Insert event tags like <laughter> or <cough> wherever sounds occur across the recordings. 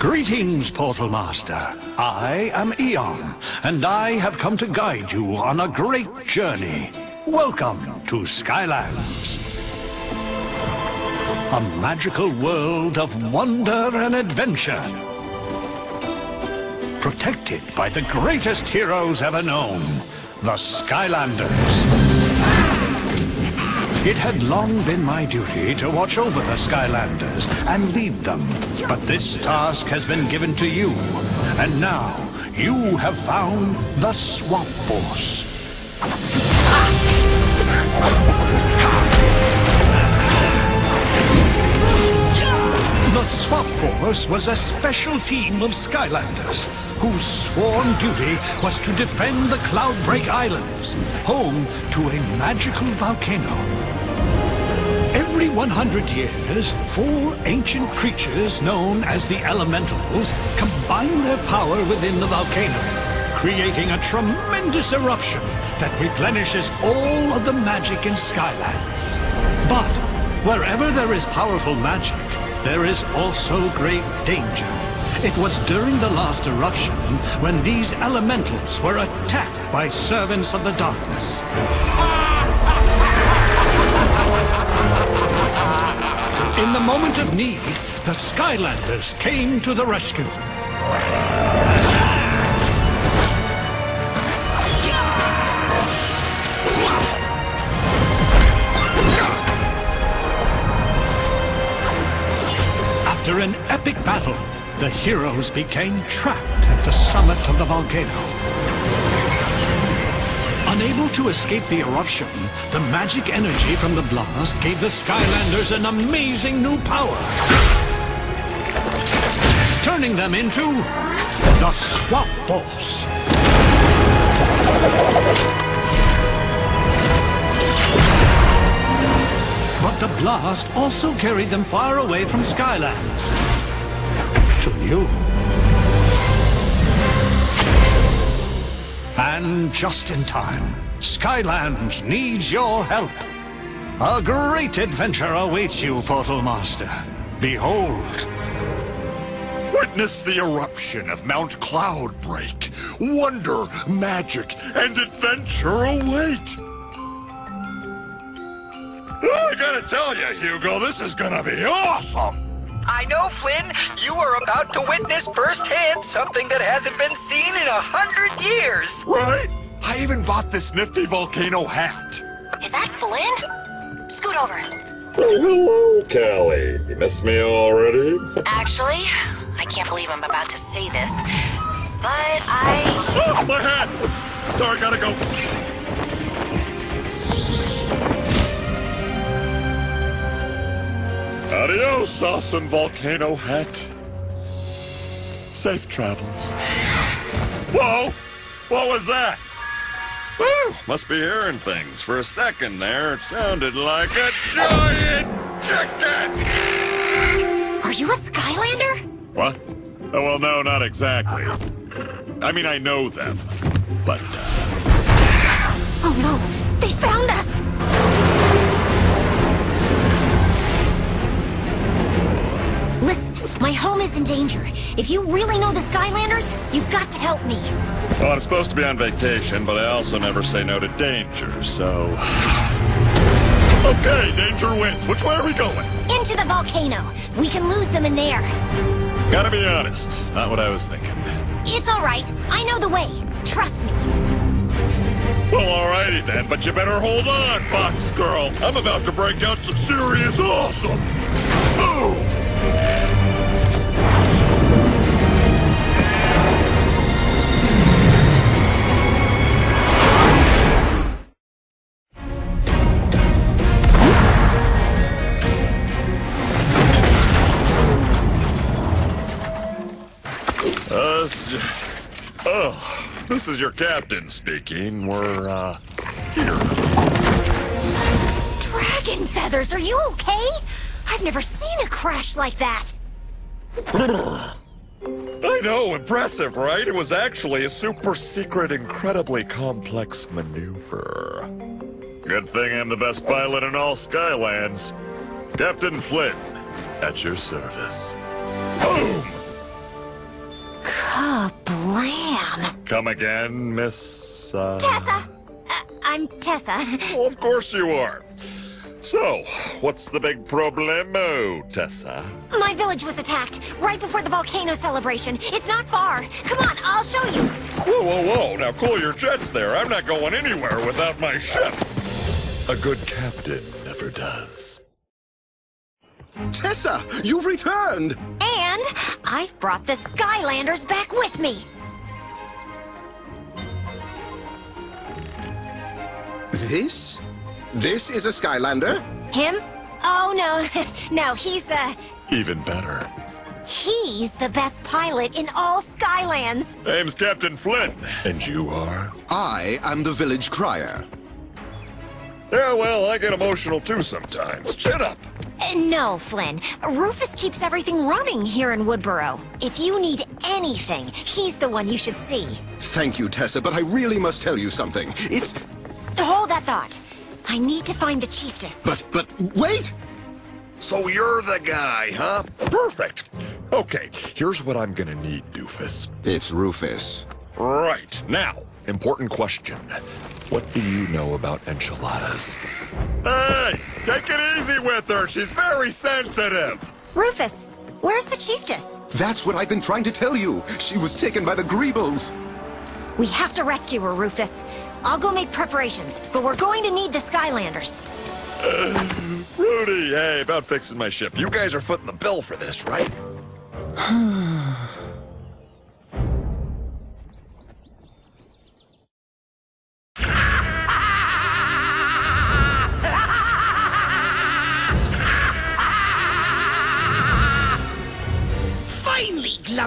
Greetings, Portal Master. I am Eon, and I have come to guide you on a great journey. Welcome to Skylands. A magical world of wonder and adventure. Protected by the greatest heroes ever known, the Skylanders. It had long been my duty to watch over the Skylanders and lead them, but this task has been given to you, and now you have found the Swap Force. The Swap Force was a special team of Skylanders whose sworn duty was to defend the Cloudbreak Islands, home to a magical volcano. Every 100 years, four ancient creatures known as the Elementals combine their power within the volcano, creating a tremendous eruption that replenishes all of the magic in Skylands. But wherever there is powerful magic, there is also great danger. It was during the last eruption when these elementals were attacked by servants of the darkness. In the moment of need, the Skylanders came to the rescue. After an epic battle, the heroes became trapped at the summit of the volcano. Unable to escape the eruption, the magic energy from the blast gave the Skylanders an amazing new power. Turning them into the Swap Force. The blast also carried them far away from Skylands. To you. And just in time, Skylands needs your help. A great adventure awaits you, Portal Master. Behold. Witness the eruption of Mount Cloudbreak. Wonder, magic, and adventure await. I gotta tell you, Hugo, this is gonna be awesome! I know, Flynn. You are about to witness firsthand something that hasn't been seen in a hundred years. Right? I even bought this nifty volcano hat. Is that Flynn? Scoot over. Oh, hello, Cali. You miss me already? Actually, I can't believe I'm about to say this, but I. Oh, my hat! Sorry, gotta go. Adios, awesome volcano hat. Safe travels. Whoa! What was that? Woo! Must be hearing things. For a second there, it sounded like a giant chicken! Are you a Skylander? What? Oh, well, no, not exactly. I mean, I know them, but. Uh... Oh no! My home is in danger. If you really know the Skylanders, you've got to help me. Well, I'm supposed to be on vacation, but I also never say no to danger, so. Okay, danger wins. Which way are we going? Into the volcano. We can lose them in there. Gotta be honest, not what I was thinking. It's all right. I know the way. Trust me. Well, alrighty then, but you better hold on, Box Girl. I'm about to break out some serious awesome. Boom! Uh, s- <laughs> oh, this is your captain speaking. We're, uh, here. Dragon feathers, are you okay? I've never seen a crash like that. I know, impressive, right? It was actually a super secret, incredibly complex maneuver. Good thing I'm the best pilot in all Skylands. Captain Flynn, at your service. Boom! Blam! Come again, Miss. Uh... Tessa! Uh, I'm Tessa. Well, of course you are. So, what's the big problemo, Tessa? My village was attacked right before the volcano celebration. It's not far. Come on, I'll show you. Whoa, whoa, whoa! Now cool your jets there. I'm not going anywhere without my ship. A good captain never does. Tessa, you've returned! And I've brought the Skylanders back with me. This? This is a Skylander? Him? Oh, no. <laughs> no, he's, a... Even better. he's the best pilot in all Skylands. Name's Captain Flynn. And you are? I am the village crier. Yeah, well, I get emotional too sometimes. Chin up. Uh, no, Flynn. Rufus keeps everything running here in Woodburrow. If you need anything, he's the one you should see. Thank you, Tessa, but I really must tell you something. It's. Hold that thought. I need to find the chiefess. But, but, wait! So you're the guy, huh? Perfect. Okay, here's what I'm gonna need, Doofus. It's Rufus. Right, now, important question. What do you know about enchiladas? Hey, take it easy with her. She's very sensitive. Rufus, where's the chiefess? That's what I've been trying to tell you. She was taken by the Greebles. We have to rescue her, Rufus. I'll go make preparations, but we're going to need the Skylanders. Rudy, hey, about fixing my ship. You guys are footing the bill for this, right?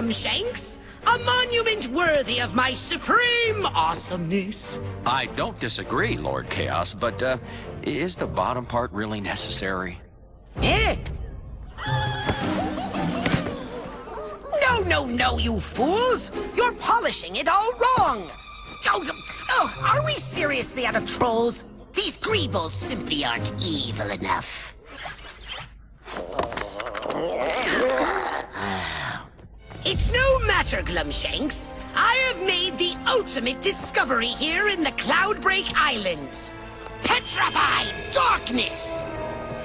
Glumshanks! A monument worthy of my supreme awesomeness. I don't disagree, Lord Kaos, but uh, is the bottom part really necessary? Eh? No, no, no, you fools! You're polishing it all wrong! Oh, oh, are we seriously out of trolls? These Greebles simply aren't evil enough. It's no matter, Glumshanks. I have made the ultimate discovery here in the Cloudbreak Islands. Petrified Darkness!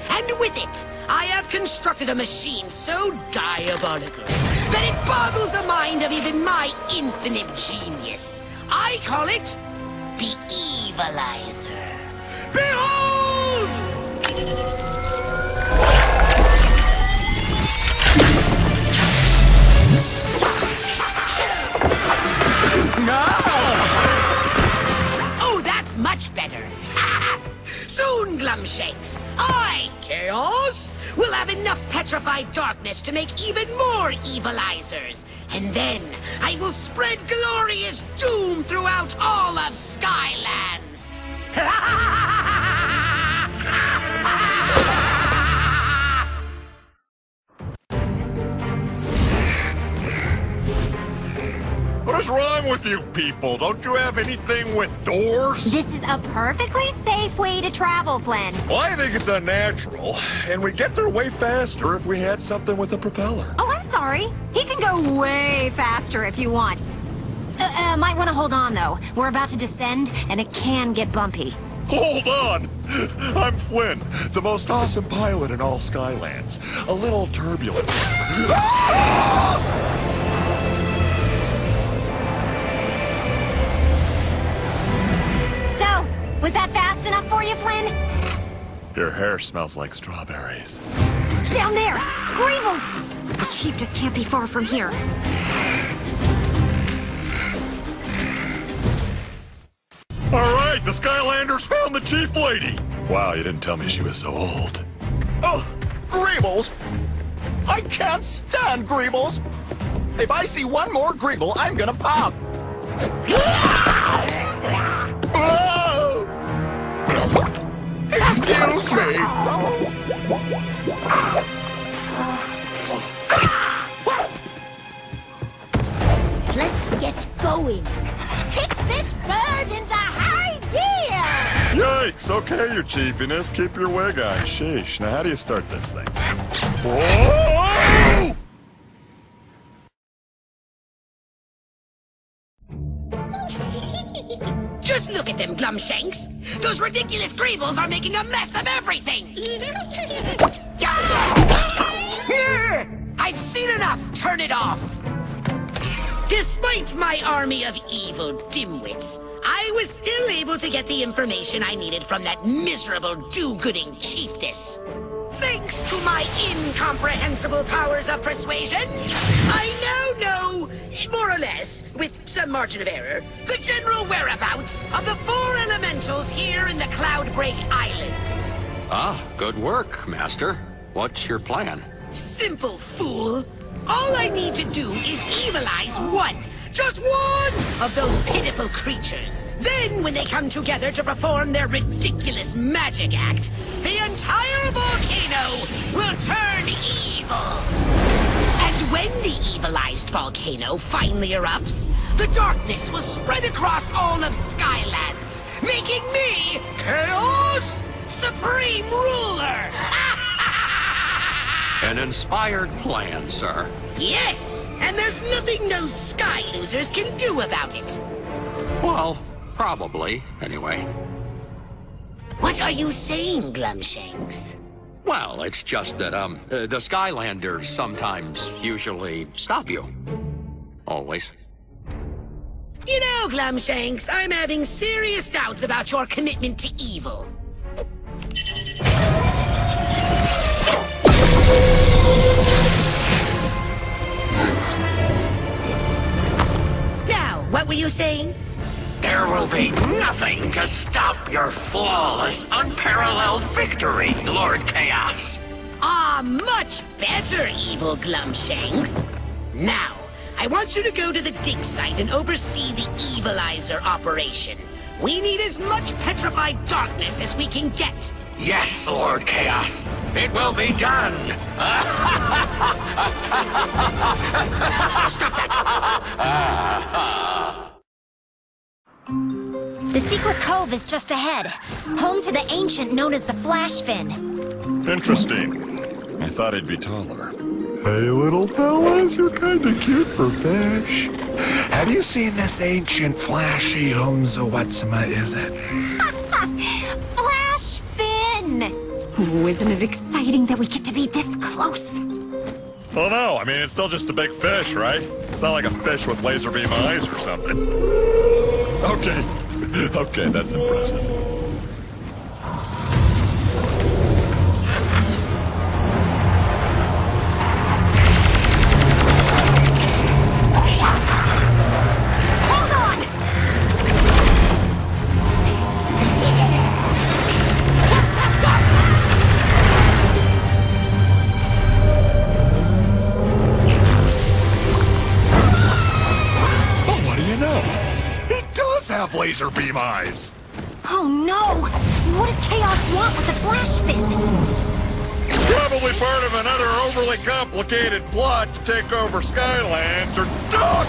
And with it, I have constructed a machine so diabolical that it boggles the mind of even my infinite genius. I call it the Evilizer. Behold! Oh, that's much better. <laughs> Soon, Glumshanks, I, Kaos, will have enough petrified darkness to make even more evilizers. And then I will spread glorious doom throughout all of Skylands. <laughs> What is wrong with you people? Don't you have anything with doors? This is a perfectly safe way to travel, Flynn. Well, I think it's unnatural, and we get there way faster if we had something with a propeller. Oh, I'm sorry. He can go way faster if you want. Uh, uh, might want to hold on, though. We're about to descend, and it can get bumpy. Hold on! I'm Flynn, the most awesome pilot in all Skylands. A little turbulent. Was that fast enough for you, Flynn? Your hair smells like strawberries. Down there! Greebles! The chief just can't be far from here. All right, the Skylanders found the chief lady. Wow, you didn't tell me she was so old. Oh, Greebles! I can't stand Greebles! If I see one more Greeble, I'm gonna pop! <laughs> Excuse me! Let's get going. Kick this bird into high gear! Yikes! Okay, your chiefiness, keep your wig on. Sheesh. Now, how do you start this thing? Whoa! Glumshanks. Those ridiculous Greebles are making a mess of everything. <laughs> I've seen enough. Turn it off. Despite my army of evil dimwits, I was still able to get the information I needed from that miserable do-gooding chiefess. Thanks to my incomprehensible powers of persuasion, I now know, more or less, with some margin of error, the general whereabouts of the four elementals here in the Cloudbreak Islands. Ah, good work, Master. What's your plan? Simple, fool. All I need to do is evilize one, just one of those pitiful creatures. Then, when they come together to perform their ridiculous magic act, the entire volcano will turn evil. When the evilized volcano finally erupts, the darkness will spread across all of Skylands, making me Kaos Supreme Ruler! <laughs> An inspired plan, sir. Yes! And there's nothing those sky losers can do about it! Well, probably, anyway. What are you saying, Glumshanks? Well, it's just that, um, uh, the Skylanders sometimes, usually, stop you. Always. You know, Glumshanks, I'm having serious doubts about your commitment to evil. Now, what were you saying? There will be nothing to stop your flawless, unparalleled victory, Lord Kaos. Ah, much better, evil Glumshanks. Now, I want you to go to the dig site and oversee the Evilizer operation. We need as much petrified darkness as we can get. Yes, Lord Kaos. It will be done. Stop that! <laughs> The secret cove is just ahead, home to the ancient known as the Flash Fin. Interesting. I thought he'd be taller. Hey, little fellas, you're kinda cute for fish. Have you seen this ancient flashy umza whatsama is it? <laughs> Flash Fin! Ooh, isn't it exciting that we get to be this close? Well, no, I mean, it's still just a big fish, right? It's not like a fish with laser beam eyes or something. <laughs> Okay. <laughs> Okay, that's impressive. Laser beam eyes. Oh no! What does Kaos want with the Flash Fin? Probably part of another overly complicated plot to take over Skylands or Duck!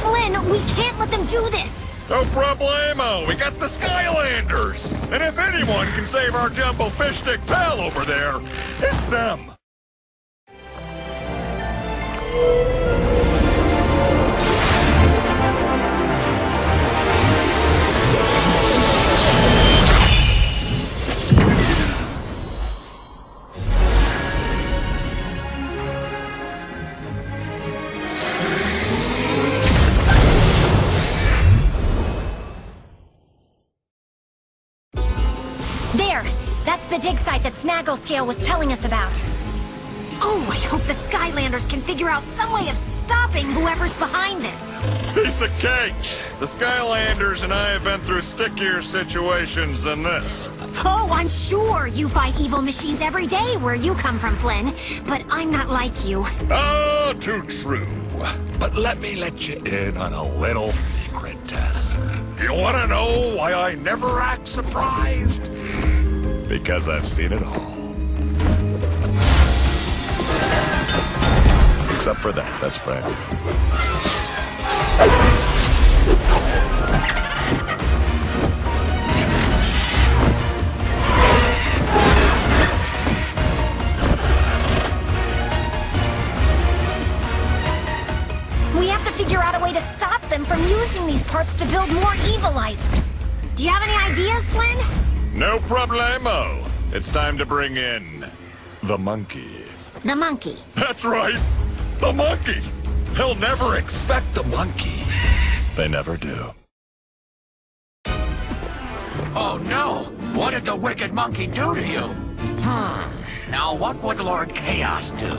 Flynn, we can't let them do this! No problemo. We got the Skylanders. And if anyone can save our jumbo fish stick pal over there, it's them. That Snagglescale was telling us about. Oh, I hope the Skylanders can figure out some way of stopping whoever's behind this. Piece of cake. The Skylanders and I have been through stickier situations than this. Oh, I'm sure you fight evil machines every day where you come from, Flynn. But I'm not like you. Oh, too true. But let me let you in on a little secret, Tess. You want to know why I never act surprised? Because I've seen it all. Except for that, that's brand new. We have to figure out a way to stop pilots to build more evilizers. Do you have any ideas, Flynn? No problemo. It's time to bring in the monkey. The monkey. That's right. The monkey. He'll never expect the monkey. They never do. Oh no! What did the wicked monkey do to you? Hmm. Now what would Lord Kaos do?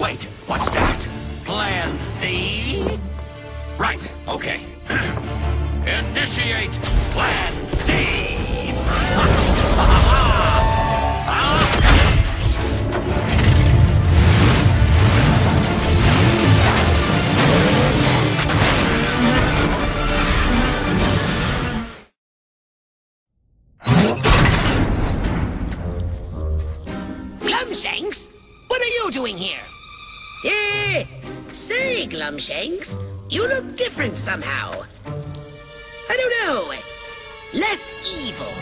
Wait, what's that? Plan C? Right, okay. <clears throat> Initiate Plan C! Glumshanks? What are you doing here? Eh, say, Glumshanks, you look different somehow. I don't know. Less evil.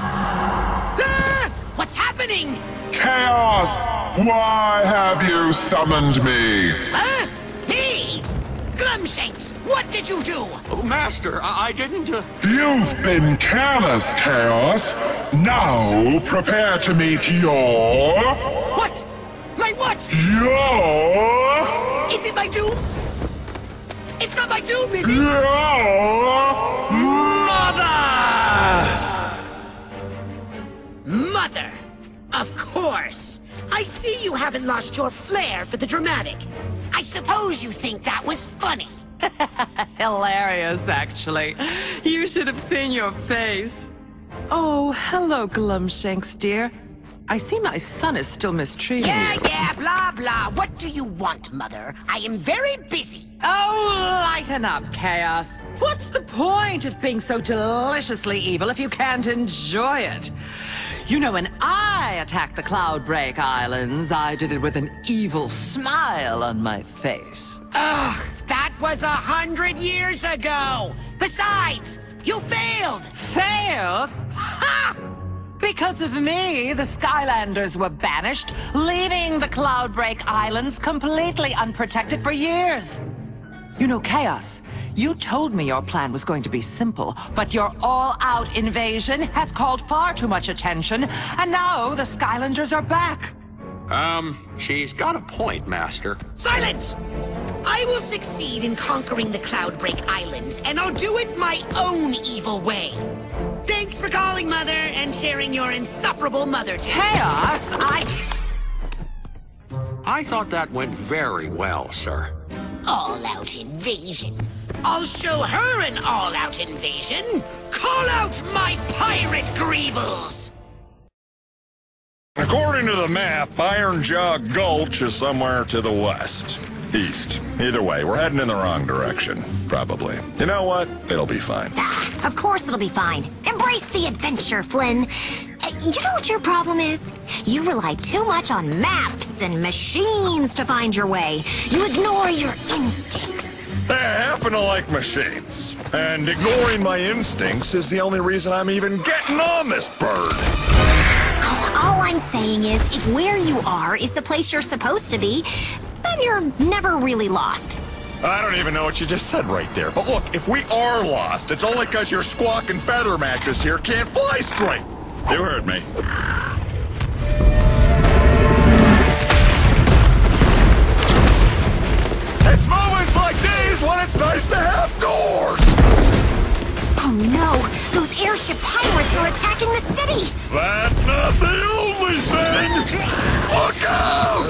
Ah! What's happening? Kaos! Why have you summoned me? Huh? Me? Glumshanks, what did you do? Oh, Master, I, I didn't. Uh... You've been careless, Kaos. Now prepare to meet your. What? My what? Your. Is it my doom? It's not my doom, is it? Your. Mother! Mother! Of course! I see you haven't lost your flair for the dramatic. I suppose you think that was funny. <laughs> Hilarious, actually. You should have seen your face. Oh, hello, Glumshanks, dear. I see my son is still mistreating Yeah, you. yeah, blah, blah. What do you want, Mother? I am very busy. Oh, lighten up, Kaos. What's the point of being so deliciously evil if you can't enjoy it? You know, when I attacked the Cloudbreak Islands, I did it with an evil smile on my face. Ugh, that was a hundred years ago. Besides, you failed. Failed? Ha! Because of me, the Skylanders were banished, leaving the Cloudbreak Islands completely unprotected for years. You know, Kaos, you told me your plan was going to be simple, but your all-out invasion has called far too much attention, and now the Skylanders are back. Um, she's got a point, Master. Silence! I will succeed in conquering the Cloudbreak Islands, and I'll do it my own evil way. Thanks for calling, Mother, and sharing your insufferable mother to Kaos, I... I thought that went very well, sir. All-out invasion. I'll show her an all-out invasion. Call out my pirate Greebles! According to the map, Iron Jaw Gulch is somewhere to the west. East. Either way, we're heading in the wrong direction. Probably. You know what? It'll be fine. Of course it'll be fine. Embrace the adventure, Flynn. Uh, You know what your problem is? You rely too much on maps and machines to find your way. You ignore your instincts. I happen to like machines. And ignoring my instincts is the only reason I'm even getting on this bird. All I'm saying is, if where you are is the place you're supposed to be, then you're never really lost. I don't even know what you just said right there. But look, if we are lost, it's only because your squawk and feather mattress here can't fly straight. You heard me. It's nice to have doors. Oh no! Those airship pirates are attacking the city! That's not the only thing. Look out!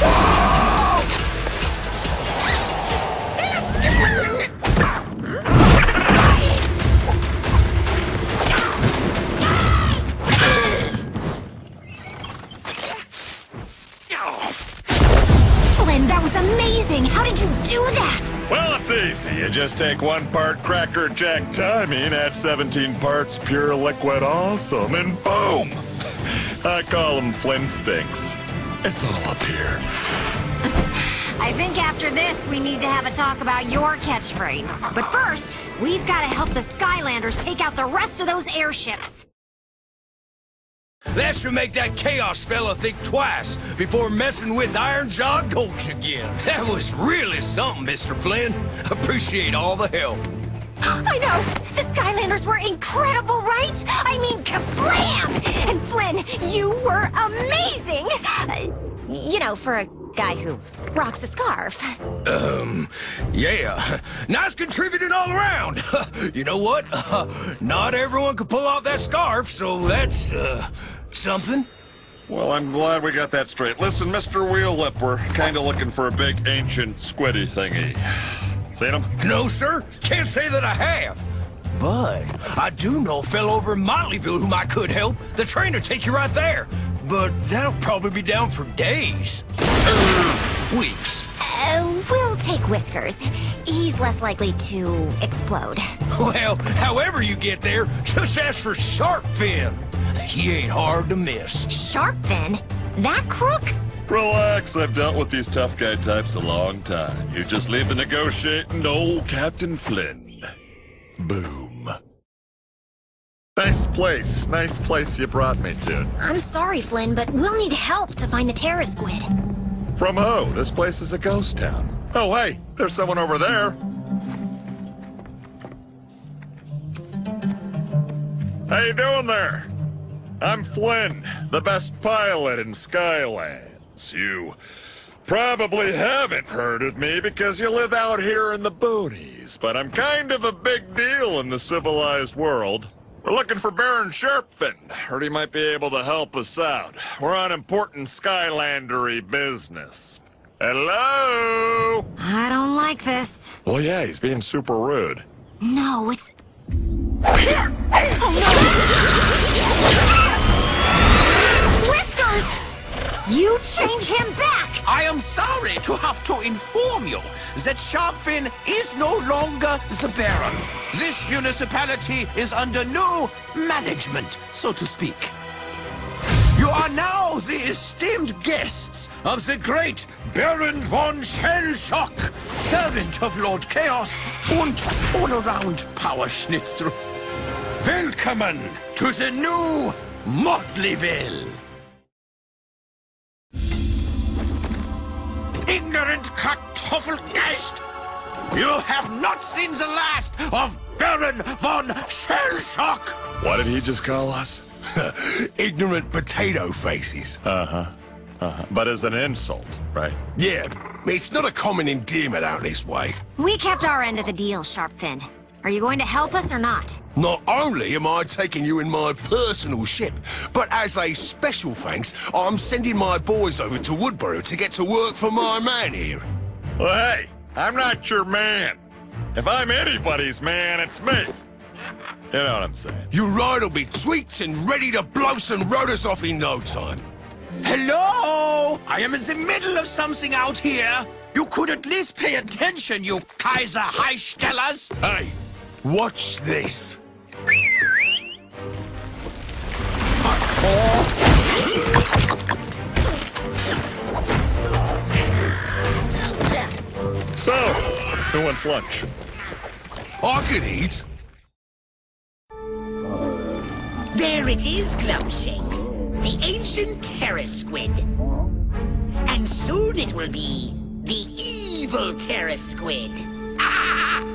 Ah! Amazing! How did you do that? Well, it's easy. You just take one part Cracker Jack timing, add 17 parts pure liquid awesome, and boom! <laughs> I call them Flintstinks. It's all up here. <laughs> I think after this, we need to have a talk about your catchphrase. But first, we've got to help the Skylanders take out the rest of those airships. That should make that Kaos fella think twice before messing with Iron Jaw Gulch again. That was really something, Mr. Flynn. Appreciate all the help. I know! The Skylanders were incredible, right? I mean, kablam! And Flynn, you were amazing! Uh, you know, for a guy who rocks a scarf. Um, yeah. Nice contributing all around. <laughs> you know what? <laughs> not everyone can pull off that scarf, so that's, uh, something. Well, I'm glad we got that straight. Listen, Mr. Wheel Lip, we're kind of looking for a big ancient squiddy thingy. Seen him? No, sir. Can't say that I have. But I do know a fellow over in Motleyville whom I could help. The trainer take you right there. But that'll probably be down for days. Weeks. Uh, we'll take Whiskers. He's less likely to explode. Well, however you get there, just ask for Sharpfin. He ain't hard to miss. Sharpfin? That crook? Relax, I've dealt with these tough guy types a long time. You just leave the negotiating to old Captain Flynn. Boom. Nice place. Nice place you brought me to. I'm sorry, Flynn, but we'll need help to find the Terra Squid. From who? This place is a ghost town. Oh, hey, there's someone over there. How you doing there? I'm Flynn, the best pilot in Skyland. You probably haven't heard of me because you live out here in the boonies, but I'm kind of a big deal in the civilized world. We're looking for Baron Sharpfin. Heard he might be able to help us out. We're on important Skylandery business. Hello? I don't like this. Well, yeah, he's being super rude. No, it's... <laughs> Oh, You change him back! I am sorry to have to inform you that Sharpfin is no longer the Baron. This municipality is under new management, so to speak. You are now the esteemed guests of the great Baron von Shellshock, servant of Lord Kaos and all-around power schnitzel. Welcome to the new Motleyville! Ignorant Kartoffelgeist! You have not seen the last of Baron von Shellshock! What did he just call us? <laughs> ignorant potato faces. Uh-huh. Uh-huh. But as an insult, right? Yeah. It's not a common endearment out this way. We kept our end of the deal, Sharpfin. Are you going to help us or not? Not only am I taking you in my personal ship, but as a special thanks, I'm sending my boys over to Woodburrow to get to work for my man here. Well, hey, I'm not your man. If I'm anybody's man, it's me. You know what I'm saying? Your ride will be tweaked and ready to blow some rotors off in no time. Hello! I am in the middle of something out here. You could at least pay attention, you Kaiser Highstellers. Hey, watch this. So, who wants lunch? I could eat. There it is, Glumshanks. The ancient Terra Squid. And soon it will be the evil Terra Squid. Ah!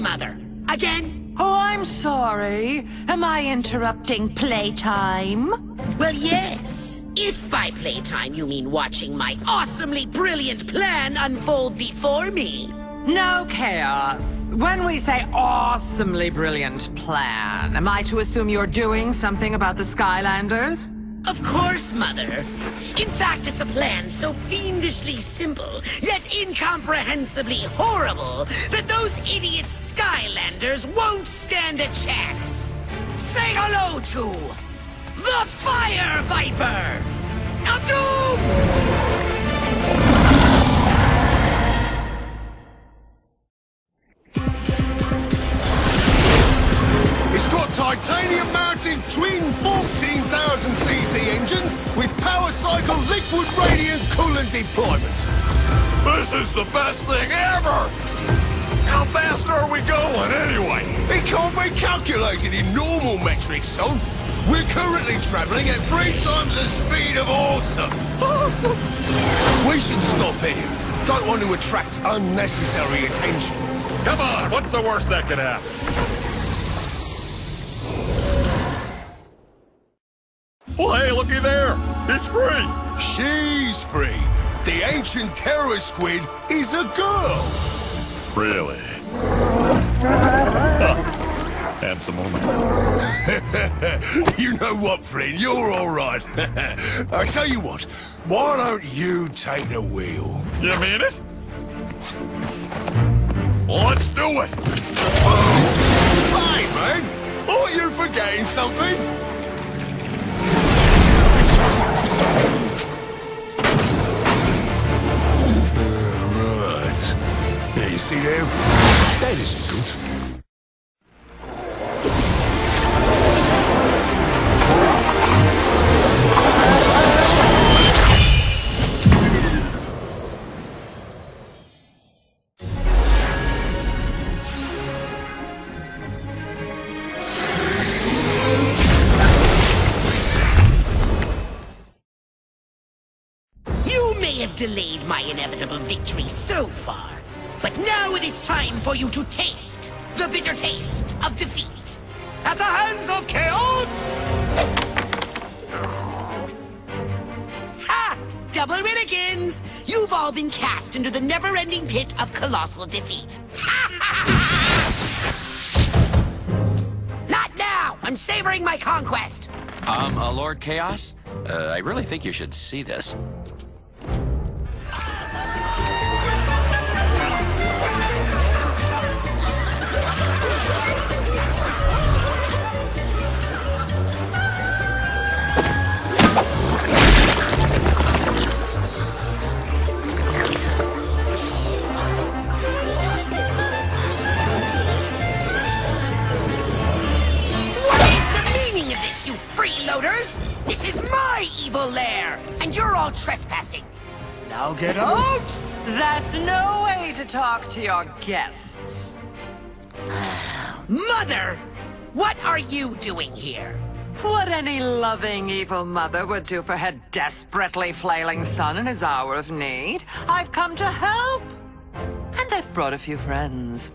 Mother? Again? Oh, I'm sorry. Am I interrupting playtime? Well, yes. If by playtime you mean watching my awesomely brilliant plan unfold before me. No Kaos. When we say awesomely brilliant plan, am I to assume you're doing something about the Skylanders? Of course, Mother. In fact, it's a plan so fiendishly simple, yet incomprehensibly horrible, that those idiot Skylanders won't stand a chance. Say hello to the Fire Viper of! Cycle liquid radiant coolant deployment. This is the best thing ever! How fast are we going, anyway? It can't be calculated in normal metrics, son. We're currently traveling at three times the speed of awesome. Awesome. We should stop here. Don't want to attract unnecessary attention. Come on, what's the worst that could happen? Well, hey, looky there. It's free. She's free. The ancient Terra Squid is a girl. Really? <laughs> Handsome woman. <laughs> you know what, friend? You're all right. <laughs> I tell you what. Why don't you take the wheel? You mean it? Let's do it. Hey, man. Are you forgetting something? You see? That isn't good. You may have delayed my inevitable victory so far, but now it is time for you to taste the bitter taste of defeat. At the hands of Kaos! Ha! Double Renegans! You've all been cast into the never-ending pit of colossal defeat. Not now! I'm savoring my conquest! Um, uh, Lord Kaos? Uh, I really think you should see this. Freeloaders? This is my evil lair, and you're all trespassing. Now get out! That's no way to talk to your guests. <sighs> Mother! What are you doing here? What any loving evil mother would do for her desperately flailing son in his hour of need. I've come to help. And I've brought a few friends.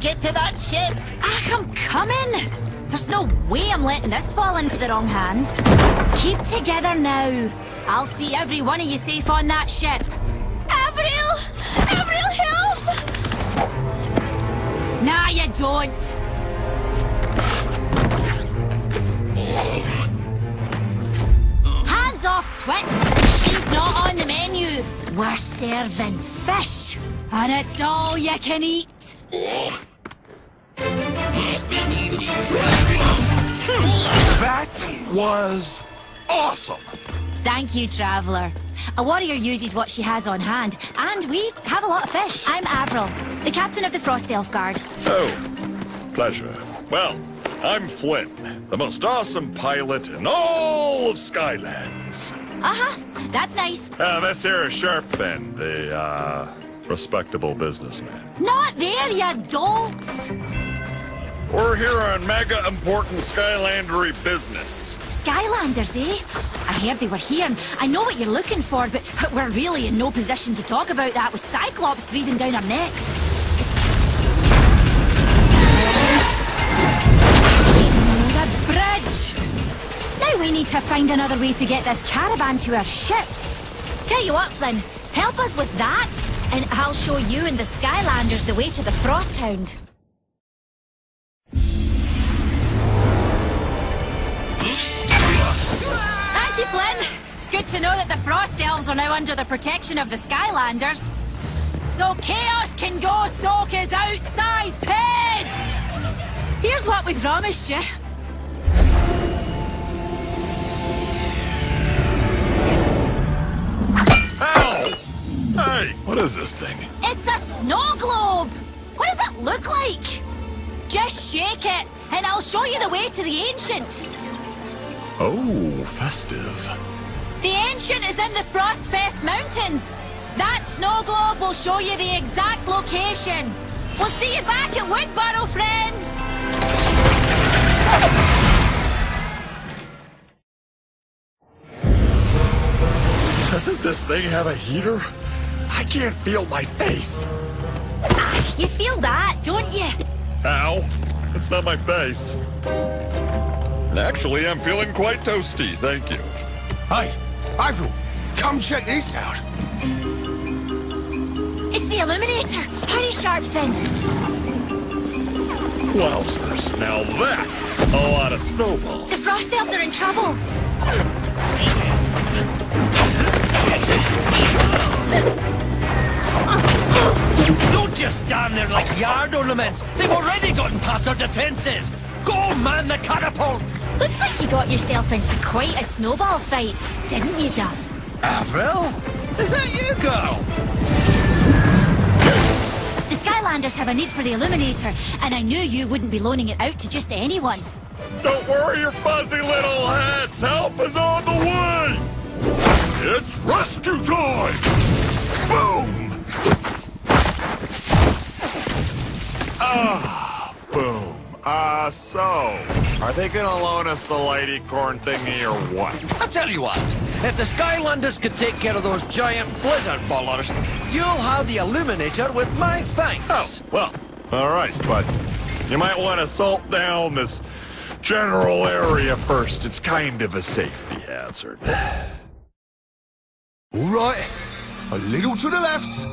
Get to that ship! Ah, I'm coming! There's no way I'm letting this fall into the wrong hands. Keep together now. I'll see every one of you safe on that ship. Avril! Avril, help! Nah, you don't. Hands off, twits! She's not on the menu. We're serving fish, and it's all you can eat. That was awesome. Thank you, Traveller. A warrior uses what she has on hand, and we have a lot of fish. I'm Avril, the captain of the Frost Elf Guard. Oh, pleasure. Well, I'm Flynn, the most awesome pilot in all of Skylands. Uh-huh, that's nice. Uh, this here is Sharpfin, the, uh, respectable businessman. Not there, you dolts! We're here on mega important Skylandery business. Skylanders, eh? I heard they were here, and I know what you're looking for, but we're really in no position to talk about that with Cyclops breathing down our necks. Now we need to find another way to get this caravan to our ship. Tell you what, Flynn, help us with that, and I'll show you and the Skylanders the way to the Frosthound. You, Flynn. It's good to know that the Frost Elves are now under the protection of the Skylanders. So Kaos can go soak his outsized head! Here's what we promised you. Ow! Hey, what is this thing? It's a snow globe! What does it look like? Just shake it, and I'll show you the way to the Ancient. Oh, festive. The Ancient is in the Frostfest Mountains. That snow globe will show you the exact location. We'll see you back at Woodburrow, friends! Doesn't this thing have a heater? I can't feel my face. Ah, you feel that, don't you? Ow. It's not my face. Actually, I'm feeling quite toasty, thank you. Hey, April, come check this out. It's the Illuminator. Hurry, Sharpfin. Wowzers, now that's a lot of snowballs. The Frost Elves are in trouble. Don't just stand there like yard ornaments. They've already gotten past our defenses. Go man the catapults. Looks like you got yourself into quite a snowball fight, didn't you, Duff? Avril? Is that you, girl? The Skylanders have a need for the Illuminator, and I knew you wouldn't be loaning it out to just anyone. Don't worry your fuzzy little heads. Help is on the way. It's rescue time. Boom. Ah, boom. Ah, so, are they gonna loan us the lady corn thingy or what? I'll tell you what, if the Skylanders could take care of those giant blizzard ballers, you'll have the Illuminator with my thanks. Oh, well, all right, but you might want to salt down this general area first. It's kind of a safety hazard. All right, a little to the left.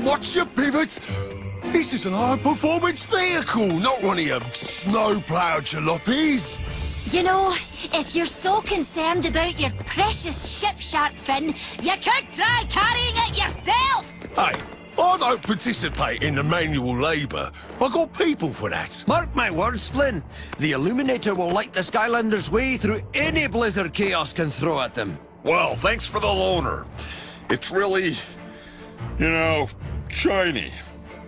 Watch your pivots. This is a high-performance vehicle, not one of your snowplow jalopies. You know, if you're so concerned about your precious ship, Sharpfin, you could try carrying it yourself! Hey, I don't participate in the manual labour. I got people for that. Mark my words, Flynn. The Illuminator will light the Skylanders' way through any blizzard Kaos can throw at them. Well, thanks for the loaner. It's really, you know, shiny.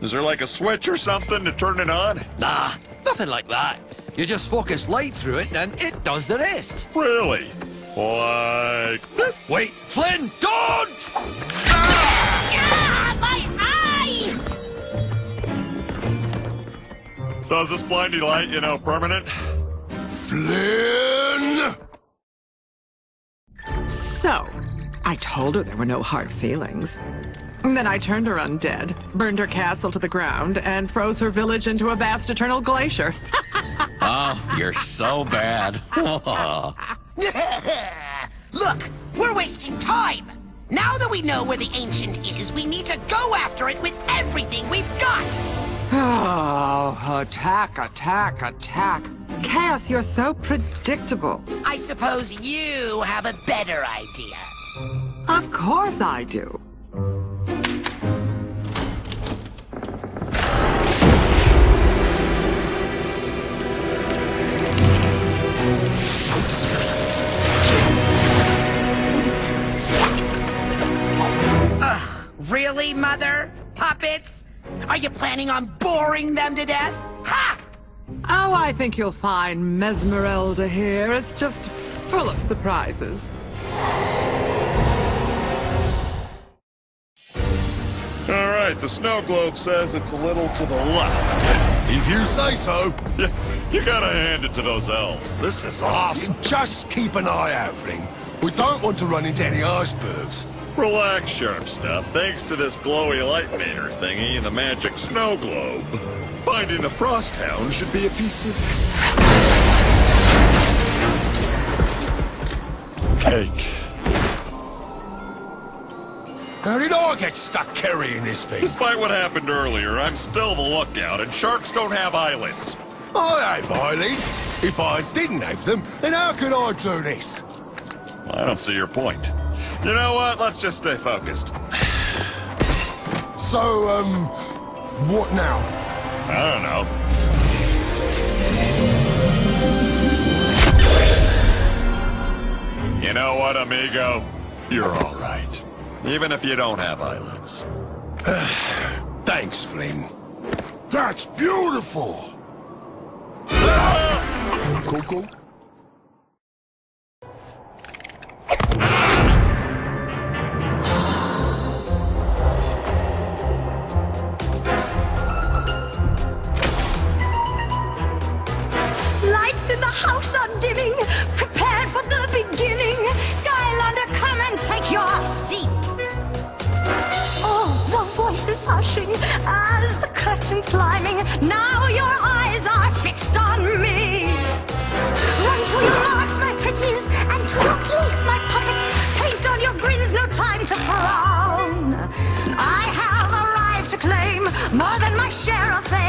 Is there like a switch or something to turn it on? Nah, nothing like that. You just focus light through it and it does the rest. Really? Like this? Wait, Flynn, don't! Ah, my eyes! So is this blindy light, you know, permanent? Flynn! So, I told her there were no hard feelings. And then I turned her undead, burned her castle to the ground, and froze her village into a vast eternal glacier. <laughs> oh, you're so bad. <laughs> <laughs> Look, we're wasting time. Now that we know where the Ancient is, we need to go after it with everything we've got. <sighs> Oh, attack, attack, attack. Kaos, you're so predictable. I suppose you have a better idea. Of course I do. Really, Mother? Puppets? Are you planning on boring them to death? Ha! Oh, I think you'll find Mesmerelda here is just full of surprises. All right, the snow globe says it's a little to the left. If you say so. You, you gotta hand it to those elves. This is awesome. Just keep an eye out, Flynn. We don't want to run into any icebergs. Relax, sharp stuff. Thanks to this glowy light meter thingy and the magic snow globe, finding the frost hound should be a piece of cake. How did I get stuck carrying this thing? Despite what happened earlier, I'm still the lookout, and sharks don't have eyelids. I have eyelids. If I didn't have them, then how could I do this? I don't see your point. You know what? Let's just stay focused. So, um, what now? I don't know. You know what, amigo? You're all right. Even if you don't have eyelids. <sighs> Thanks, Flynn. That's beautiful. Coco? House are dimming. Prepared for the beginning. Skylander, come and take your seat. Oh, the voice is hushing as the curtain's climbing. Now your eyes are fixed on me. Run to your marks, my pretties, and to your place, my puppets. Paint on your grins, no time to frown. I have arrived to claim more than my share of fame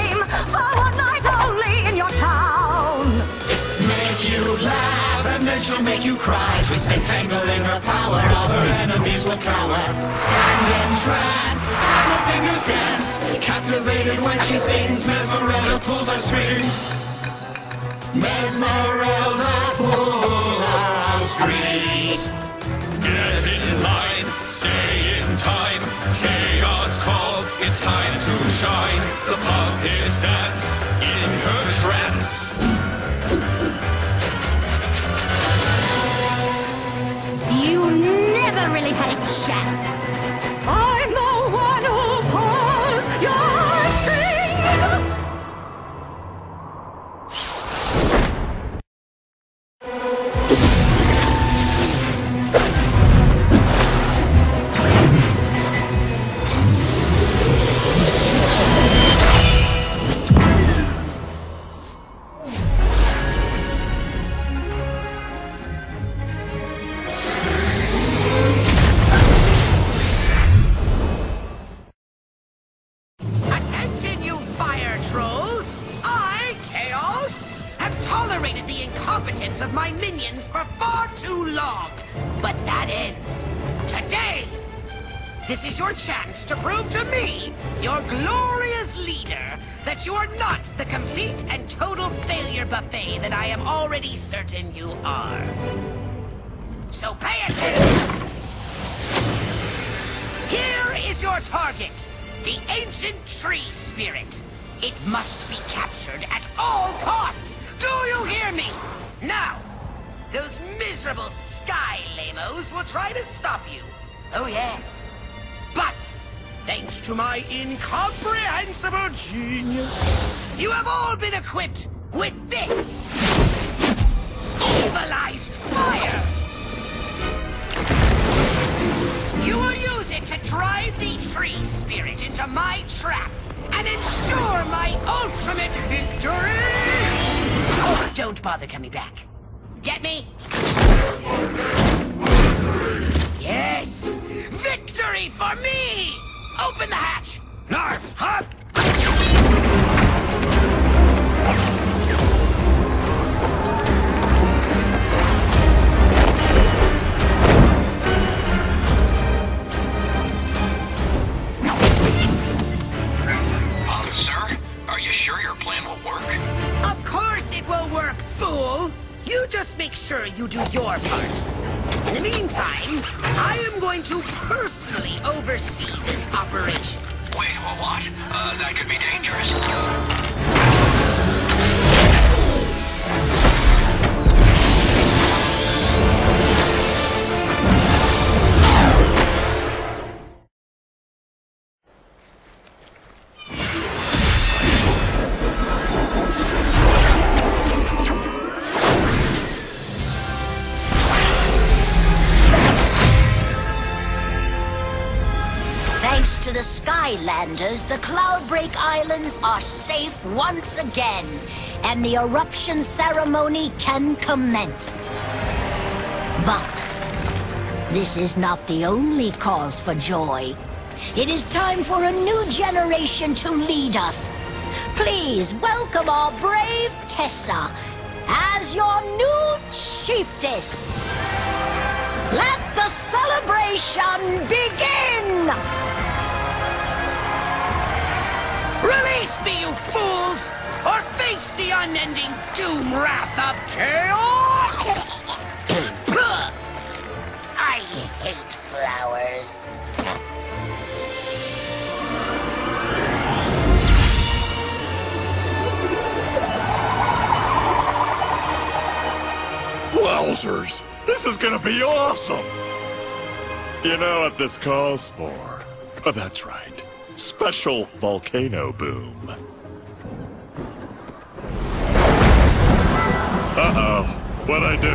in her power, all her enemies will cower. Stand in trance as her fingers dance. Captivated when she sings, Mesmerelda pulls her strings. Mesmerelda pulls her strings. Get in line, stay in time. Kaos called, it's time to shine. The puppets dance in her trance. Really had a that you are not the complete and total failure buffet that I am already certain you are. So pay attention! Here is your target, the ancient tree spirit. It must be captured at all costs. Do you hear me? Now, those miserable sky lamos will try to stop you. Oh yes. But, thanks to my incomprehensible genius, you have all been equipped with this evilized fire. You will use it to drive the tree spirit into my trap and ensure my ultimate victory! Oh, don't bother coming back. Get me? Yes! Victory for me! Open the hatch! Narf, up! Sir, are you sure your plan will work? Of course it will work, fool! You just make sure you do your part. In the meantime, I am going to personally oversee this operation. Wait, what? Uh, that could be dangerous. Skylanders, the Cloudbreak Islands are safe once again, and the eruption ceremony can commence. But this is not the only cause for joy. It is time for a new generation to lead us. Please welcome our brave Tessa as your new chiefess. Let the celebration begin! Release me, you fools! Or face the unending doom wrath of Kaos! <laughs> I hate flowers. Wowzers! This is gonna be awesome! You know what this calls for? Oh, that's right. Special volcano boom. Uh-oh. What'd I do?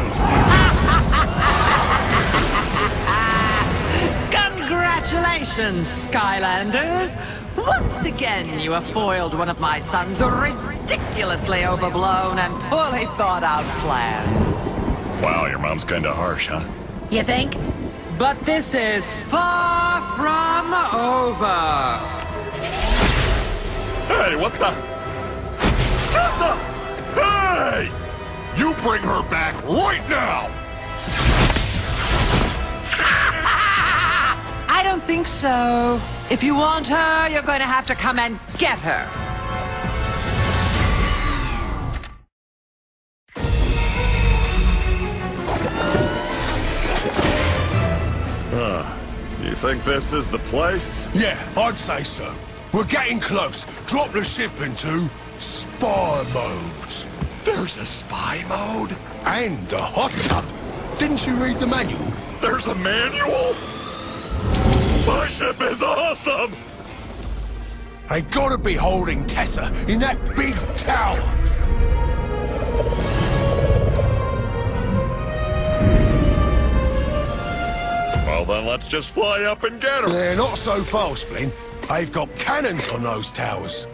<laughs> Congratulations, Skylanders! Once again, you have foiled one of my son's ridiculously overblown and poorly thought out plans. Wow, your mom's kinda harsh, huh? You think? But this is far from over. Hey, what the? Tessa! Hey! You bring her back right now! <laughs> I don't think so. If you want her, you're going to have to come and get her. Think this is the place? Yeah, I'd say so. We're getting close. Drop the ship into spy mode. There's a spy mode? And a hot tub. Didn't you read the manual? There's a manual? My ship is awesome! They gotta be holding Tessa in that big tower. Then let's just fly up and get her. They're not so fast, Flynn. They've got cannons on those towers.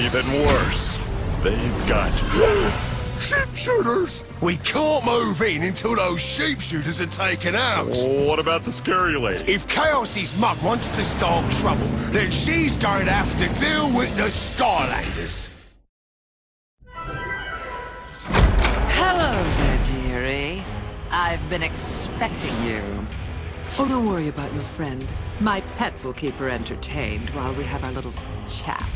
Even worse, they've got sheepshooters. We can't move in until those sheepshooters are taken out. What about the scary lady? If Kaos's mum wants to start trouble, then she's going to have to deal with the Skylanders. Hello there, dearie. I've been expecting you. Oh, don't worry about your friend. My pet will keep her entertained while we have our little chat.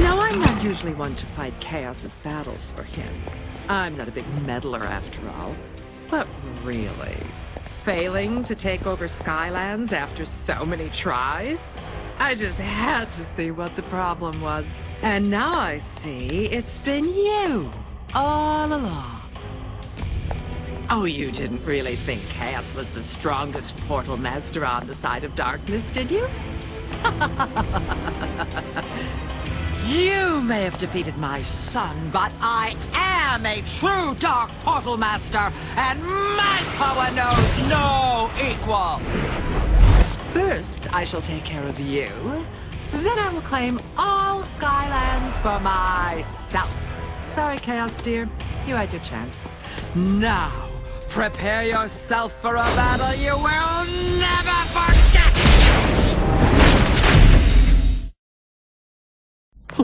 Now, I'm not usually one to fight Kaos's battles for him. I'm not a big meddler after all. But really, failing to take over Skylands after so many tries? I just had to see what the problem was. And now I see it's been you all along. Oh, you didn't really think Kaos was the strongest portal master on the side of darkness, did you? You may have defeated my son, but I am a true dark portal master, and my power knows no equal. First, I shall take care of you. Then I will claim all Skylands for myself. Sorry, Kaos dear. You had your chance. Now, prepare yourself for a battle you will never forget!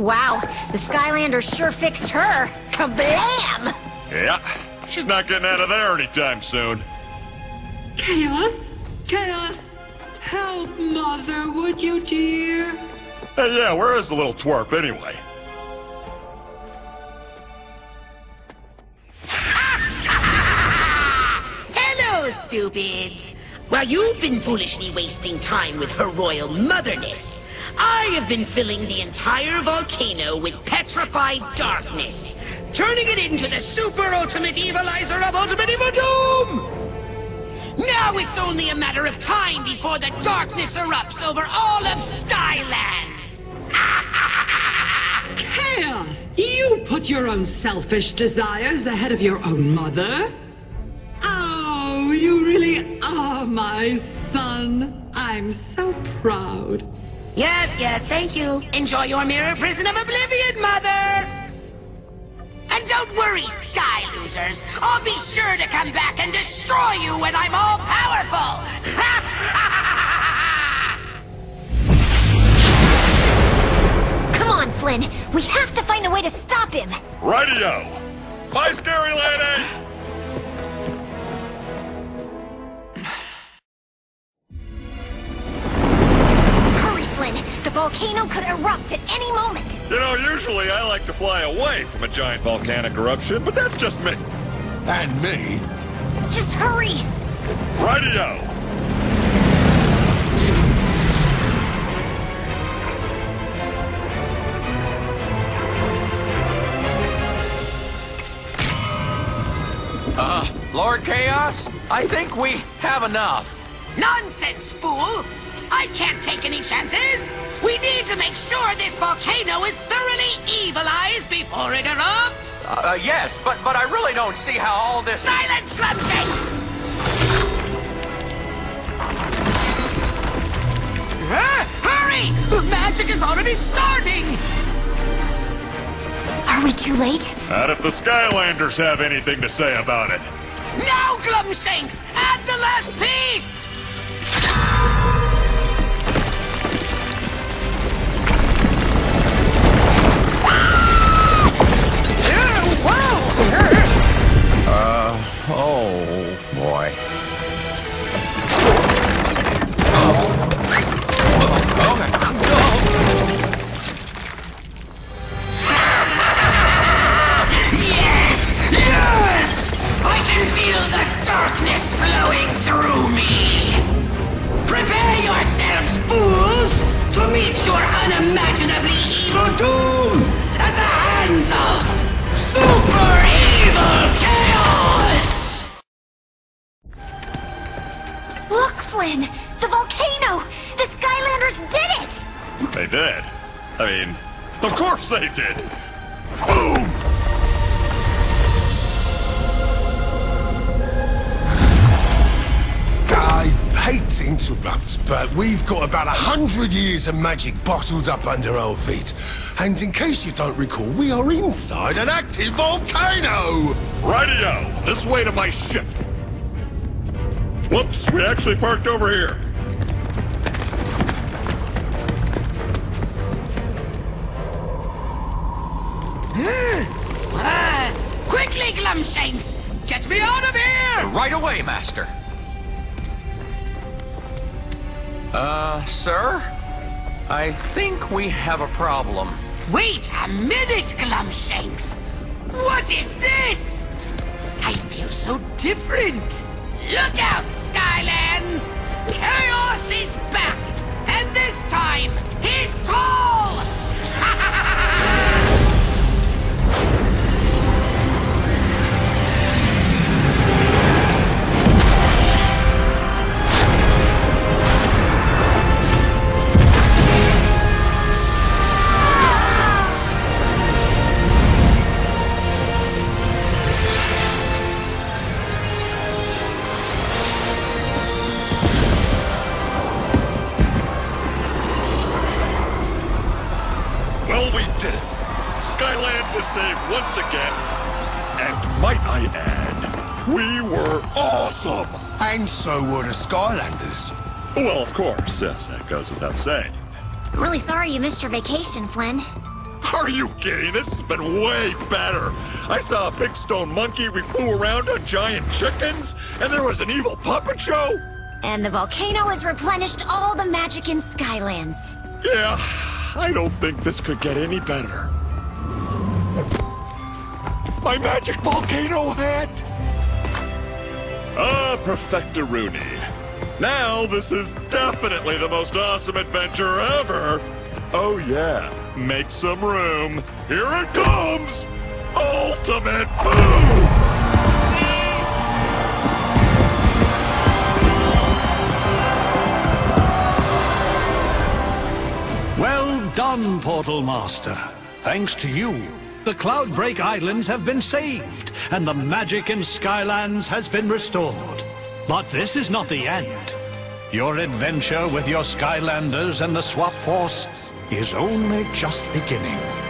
Wow, the Skylander sure fixed her. Kablam! Yeah, she's not getting out of there anytime soon. Kaos? Kaos? Help, Mother, would you, dear? Hey, yeah, where is the little twerp anyway? <laughs> Hello, stupids! While you've been foolishly wasting time with her royal motherness, I have been filling the entire volcano with petrified darkness, turning it into the super ultimate evilizer of Ultimate Evil Doom! Now it's only a matter of time before the darkness erupts over all of Skylands! <laughs> Kaos! You put your own selfish desires ahead of your own mother? Oh, you really are my son. I'm so proud. Yes, yes, thank you. Enjoy your mirror prison of oblivion, Mother! And don't worry, Sky Losers. I'll be sure to come back and destroy you when I'm all powerful! <laughs> Come on, Flynn. We have to find a way to stop him. Radio! Bye, scary lady! Volcano could erupt at any moment. You know, usually I like to fly away from a giant volcanic eruption, but that's just me. And me. Just hurry! Radio! Uh, Lord Kaos, I think we have enough. Nonsense, fool! I can't take any chances! We need to make sure this volcano is thoroughly evilized before it erupts! Uh, uh, yes, but but I really don't see how all this. Silence, Glumshanks! Ah, hurry! The magic is already starting! Are we too late? Not if the Skylanders have anything to say about it. Now, Glumshanks! Add the last piece! Oh boy. Darkness flowing through me! Prepare yourselves, fools, I mean, of course they did. Boom! I hate to interrupt, but we've got about a hundred years of magic bottled up under our feet. And in case you don't recall, we are inside an active volcano! Radio! This way to my ship! Whoops, we actually parked over here. <gasps> Ah, quickly, Glumshanks! Get me out of here! Right away, Master. Uh, sir? I think we have a problem. Wait a minute, Glumshanks! What is this? I feel so different! Look out, Skylands! Kaos is back! And this time, he's tall! <laughs> so were the Skylanders. Well, of course, yes, that goes without saying. I'm really sorry you missed your vacation, Flynn. Are you kidding? This has been way better. I saw a big stone monkey, we flew around on giant chickens, and there was an evil puppet show. And the volcano has replenished all the magic in Skylands. Yeah, I don't think this could get any better. My magic volcano hat! Ah, Perfectoroonie. Now this is definitely the most awesome adventure ever! Oh yeah, make some room. Here it comes! Ultimate Boom! Well done, Portal Master. Thanks to you, the Cloudbreak Islands have been saved, and the magic in Skylands has been restored. But this is not the end. Your adventure with your Skylanders and the Swap Force is only just beginning.